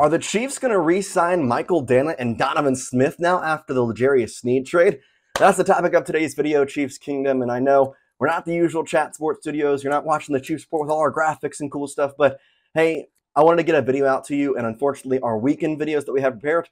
Are the Chiefs going to re-sign Michael Danna and Donovan Smith now after the L'Jarius Sneed trade? That's the topic of today's video, Chiefs Kingdom. And I know we're not the usual chat sports studios. You're not watching the Chiefs Report with all our graphics and cool stuff. But hey, I wanted to get a video out to you. And unfortunately, our weekend videos that we have prepared,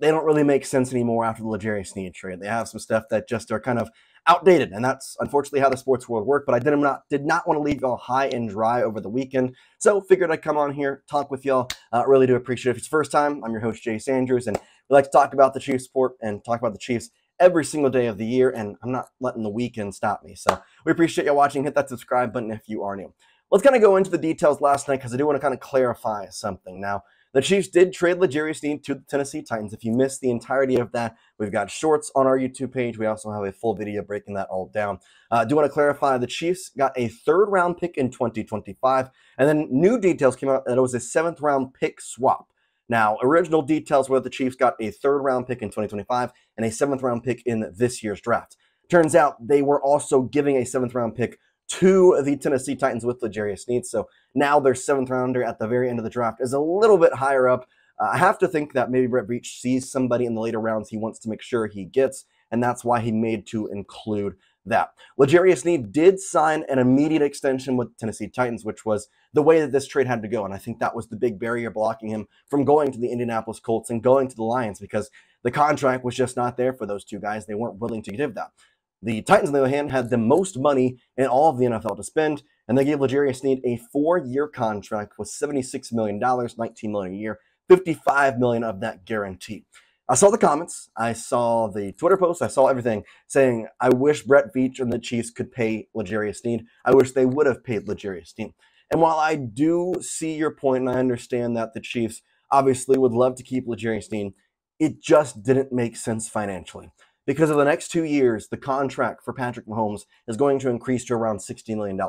they don't really make sense anymore after the L'Jarius Sneed trade. They have some stuff that just are kind of outdated, and that's unfortunately how the sports world works. But I did not did not want to leave y'all high and dry over the weekend, so figured I'd come on here talk with y'all. Uh, really do appreciate it. If it's first time, I'm your host Jace Andrews, and we like to talk about the Chiefs Report and talk about the Chiefs every single day of the year, and I'm not letting the weekend stop me. So we appreciate y'all watching. Hit that subscribe button if you are new. Let's kind of go into the details last night because I do want to kind of clarify something now. The Chiefs did trade L'Jarius Sneed to the Tennessee Titans. If you missed the entirety of that, we've got shorts on our YouTube page. We also have a full video breaking that all down. I uh, do want to clarify the Chiefs got a third round pick in 2025, and then new details came out that it was a seventh round pick swap. Now, original details were that the Chiefs got a third round pick in 2025 and a seventh round pick in this year's draft. Turns out they were also giving a seventh round pick to the Tennessee Titans with L'Jarius Sneed. So now their seventh rounder at the very end of the draft is a little bit higher up. Uh, I have to think that maybe Brett Veach sees somebody in the later rounds he wants to make sure he gets, and that's why he made to include that. L'Jarius Sneed did sign an immediate extension with Tennessee Titans, which was the way that this trade had to go. And I think that was the big barrier blocking him from going to the Indianapolis Colts and going to the Lions because the contract was just not there for those two guys. They weren't willing to give that. The Titans, on the other hand, had the most money in all of the NFL to spend, and they gave L'Jarius Sneed a four-year contract with $76 million, 19 million a year, 55 million of that guarantee. I saw the comments, I saw the Twitter posts, I saw everything saying, I wish Brett Veach and the Chiefs could pay L'Jarius Sneed. I wish they would have paid L'Jarius Sneed. And while I do see your point, and I understand that the Chiefs obviously would love to keep L'Jarius Sneed, it just didn't make sense financially because of the next two years, the contract for Patrick Mahomes is going to increase to around $60 million.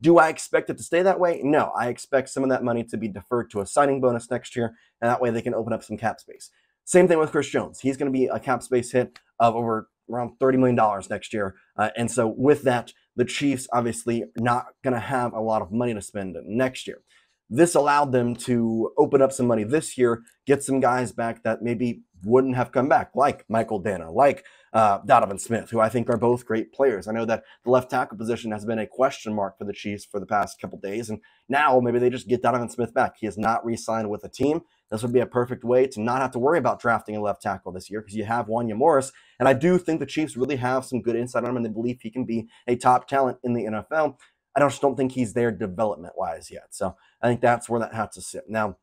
Do I expect it to stay that way? No, I expect some of that money to be deferred to a signing bonus next year, and that way they can open up some cap space. Same thing with Chris Jones. He's going to be a cap space hit of over around $30 million next year. Uh, and so with that, the Chiefs obviously not going to have a lot of money to spend next year. This allowed them to open up some money this year, get some guys back that maybe wouldn't have come back, like Michael Danna, like uh, Donovan Smith, who I think are both great players. I know that the left tackle position has been a question mark for the Chiefs for the past couple days, and now maybe they just get Donovan Smith back. He has not re-signed with a team. This would be a perfect way to not have to worry about drafting a left tackle this year because you have Wanya Morris, and I do think the Chiefs really have some good insight on him, and they believe he can be a top talent in the NFL. I just don't think he's there development wise yet. So I think that's where that has to sit. Now,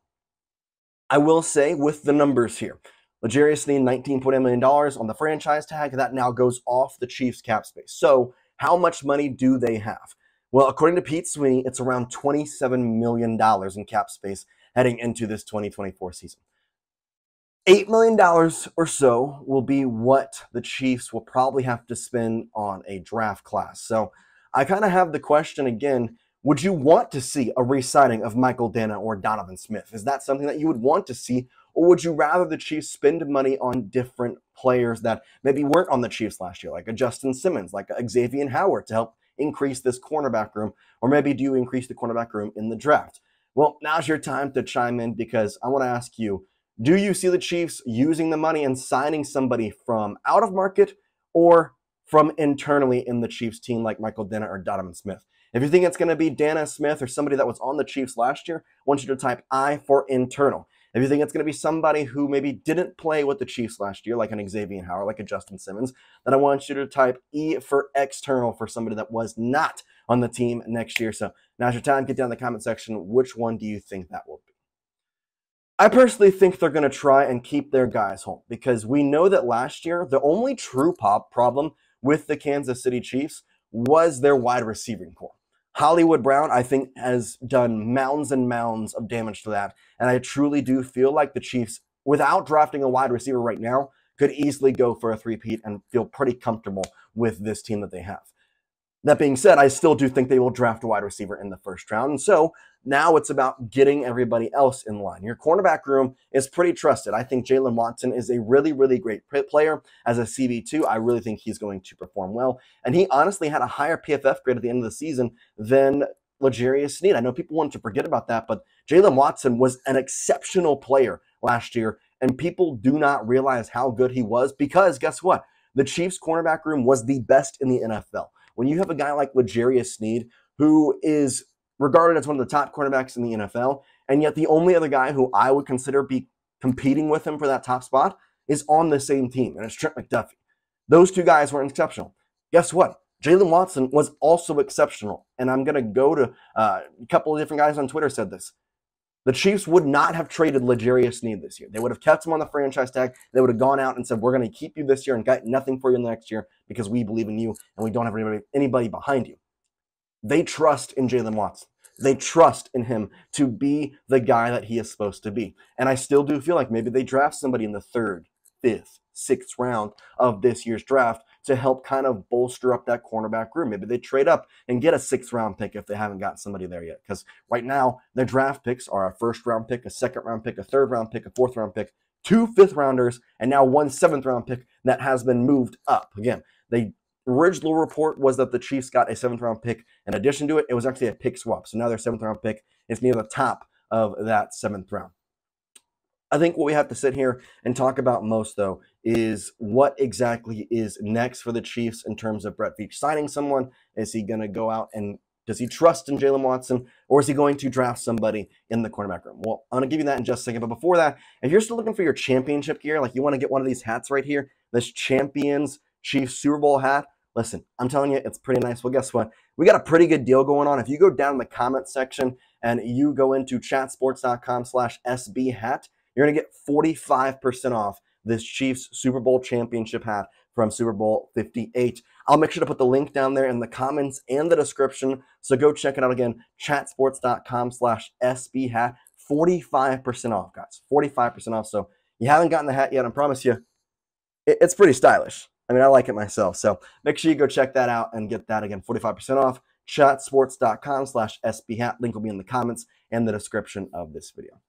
I will say with the numbers here, Sneed, $19.8 million on the franchise tag. That now goes off the Chiefs cap space. So, how much money do they have? Well, according to Pete Sweeney, it's around $27 million in cap space heading into this 2024 season. $8 million or so will be what the Chiefs will probably have to spend on a draft class. So, I kind of have the question again would you want to see a re signing of Michael Danna or Donovan Smith? Is that something that you would want to see? Or would you rather the Chiefs spend money on different players that maybe weren't on the Chiefs last year, like a Justin Simmons, like a Xavien Howard to help increase this cornerback room? Or maybe do you increase the cornerback room in the draft? Well, now's your time to chime in because I want to ask you do you see the Chiefs using the money and signing somebody from out of market or from internally in the Chiefs team like Michael Danna or Donovan Smith? If you think it's going to be Danna Smith or somebody that was on the Chiefs last year, I want you to type I for internal. If you think it's going to be somebody who maybe didn't play with the Chiefs last year, like an Xavien Howard, like a Justin Simmons, then I want you to type E for external for somebody that was not on the team next year. So now's your time. Get down in the comment section. Which one do you think that will be? I personally think they're going to try and keep their guys home because we know that last year, the only true pop problem with the Kansas City Chiefs was their wide receiving corps. Hollywood Brown, I think, has done mounds and mounds of damage to that. And I truly do feel like the Chiefs, without drafting a wide receiver right now, could easily go for a three-peat and feel pretty comfortable with this team that they have. That being said, I still do think they will draft a wide receiver in the first round. And so now it's about getting everybody else in line. Your cornerback room is pretty trusted. I think Jaylen Watson is a really, really great player. As a CB2, I really think he's going to perform well. And he honestly had a higher PFF grade at the end of the season than L'Jarius Sneed. I know people want to forget about that, but Jaylen Watson was an exceptional player last year, and people do not realize how good he was because guess what? The Chiefs' cornerback room was the best in the NFL. When you have a guy like L'Jarius Sneed, who is regarded as one of the top cornerbacks in the NFL, and yet the only other guy who I would consider be competing with him for that top spot is on the same team, and it's Trent McDuffie. Those two guys were exceptional. Guess what? Jaylen Watson was also exceptional. And I'm going to go to uh, a couple of different guys on Twitter said this. The Chiefs would not have traded L'Jarius Sneed this year. They would have kept him on the franchise tag. They would have gone out and said, "We're going to keep you this year and got nothing for you in the next year because we believe in you and we don't have anybody, anybody behind you." They trust in Jaylen Watson. They trust in him to be the guy that he is supposed to be. And I still do feel like maybe they draft somebody in the third, fifth, sixth round of this year's draft to help kind of bolster up that cornerback room. Maybe they trade up and get a sixth round pick if they haven't got somebody there yet. Because right now, their draft picks are a first round pick, a second round pick, a third round pick, a fourth round pick, two fifth rounders, and now one seventh round pick that has been moved up. Again, the original report was that the Chiefs got a seventh round pick. In addition to it, it was actually a pick swap. So now their seventh round pick is near the top of that seventh round. I think what we have to sit here and talk about most, though, is what exactly is next for the Chiefs in terms of Brett Veach signing someone. Is he going to go out and does he trust in Jaylen Watson, or is he going to draft somebody in the cornerback room? Well, I'm going to give you that in just a second. But before that, if you're still looking for your championship gear, like you want to get one of these hats right here, this Champions Chiefs Super Bowl hat, listen, I'm telling you, it's pretty nice. Well, guess what? We got a pretty good deal going on. If you go down in the comment section and you go into chatsports.com slash SB hat, you're going to get 45% off this Chiefs Super Bowl championship hat from Super Bowl 58. I'll make sure to put the link down there in the comments and the description. So go check it out again, chatsports.com slash SB hat. 45% off, guys. 45% off. So you haven't gotten the hat yet, I promise you, it's pretty stylish. I mean, I like it myself. So make sure you go check that out and get that again, 45% off. Chatsports.com slash SB hat. Link will be in the comments and the description of this video.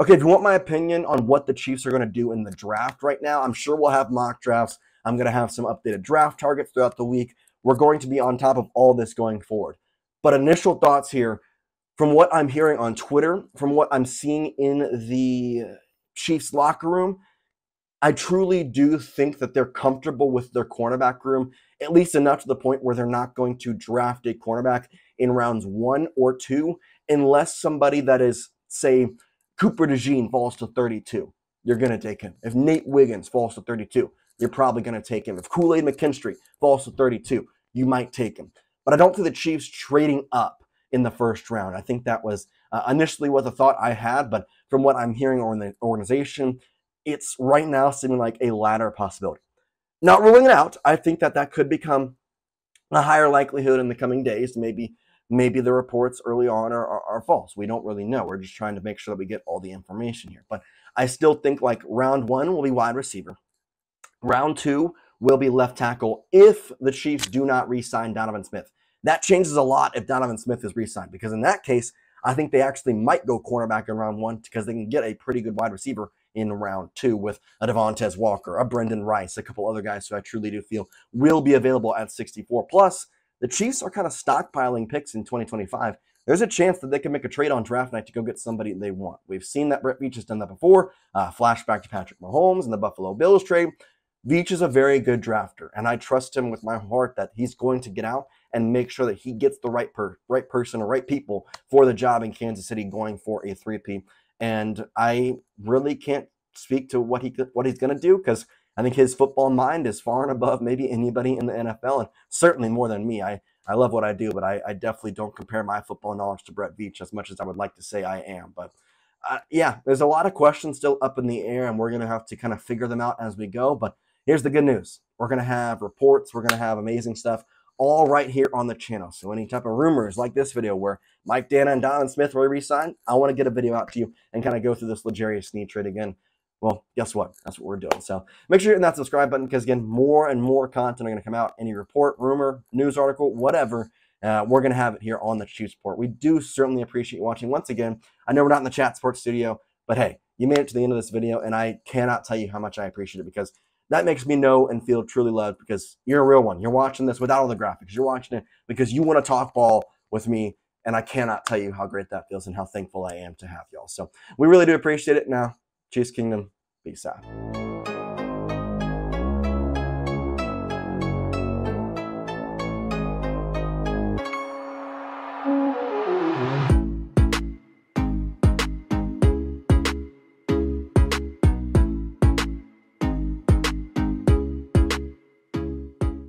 Okay, if you want my opinion on what the Chiefs are going to do in the draft right now, I'm sure we'll have mock drafts. I'm going to have some updated draft targets throughout the week. We're going to be on top of all this going forward. But initial thoughts here from what I'm hearing on Twitter, from what I'm seeing in the Chiefs locker room, I truly do think that they're comfortable with their cornerback room, at least enough to the point where they're not going to draft a cornerback in rounds one or two, unless somebody that is, say, Cooper DeJean falls to 32, you're going to take him. If Nate Wiggins falls to 32, you're probably going to take him. If Kool Aid McKinstry falls to 32, you might take him. But I don't think the Chiefs trading up in the first round. I think that was uh, initially what the thought I had, but from what I'm hearing or in the organization, it's right now seeming like a ladder possibility. Not ruling it out. I think that that could become a higher likelihood in the coming days, maybe maybe the reports early on are, are, are, false. We don't really know. We're just trying to make sure that we get all the information here. But I still think like round one will be wide receiver. Round two will be left tackle if the Chiefs do not re sign Donovan Smith. That changes a lot if Donovan Smith is re signed because in that case, I think they actually might go cornerback in round one because they can get a pretty good wide receiver in round two with a Devontez Walker, a Brenden Rice, a couple other guys who I truly do feel will be available at 64 plus the Chiefs are kind of stockpiling picks in 2025. There's a chance that they can make a trade on draft night to go get somebody they want. We've seen that Brett Veach has done that before. Uh, flashback to Patrick Mahomes and the Buffalo Bills trade. Veach is a very good drafter, and I trust him with my heart that he's going to get out and make sure that he gets the right per, right person or right people for the job in Kansas City going for a three-peat. And I really can't speak to what he what he's going to do because I think his football mind is far and above maybe anybody in the NFL, and certainly more than me. I, I love what I do, but I, I definitely don't compare my football knowledge to Brett Veach as much as I would like to say I am. But uh, yeah, there's a lot of questions still up in the air, and we're going to have to kind of figure them out as we go. But here's the good news we're going to have reports, we're going to have amazing stuff all right here on the channel. So any type of rumors like this video where Mike Danna and Donovan Smith will resign, I want to get a video out to you and kind of go through this L'Jarius Sneed trade again well, guess what? That's what we're doing. So make sure you hit that subscribe button because, again, more and more content are going to come out. Any report, rumor, news article, whatever, uh, we're going to have it here on the Chiefs Report. We do certainly appreciate you watching. Once again, I know we're not in the chat sports studio, but hey, you made it to the end of this video, and I cannot tell you how much I appreciate it because that makes me know and feel truly loved because you're a real one. You're watching this without all the graphics. You're watching it because you want to talk ball with me And I cannot tell you how great that feels and how thankful I am to have y'all. So we really do appreciate it. Now, Chiefs Kingdom, peace out.